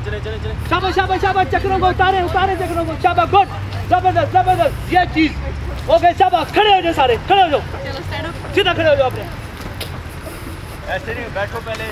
चले चले चले चले। शाबाश शाबाश शाबाश चक्रों को उतारे उतारे चक्रों को। शाबाश गुड। ज़बरदस्त ज़बरदस्त। ये चीज़। ओके शाबाश। खड़े हो जाओ सारे खड़े हो जाओ। सीधा खड़े हो जाओ अपने। ऐसे नहीं बैठो पहले।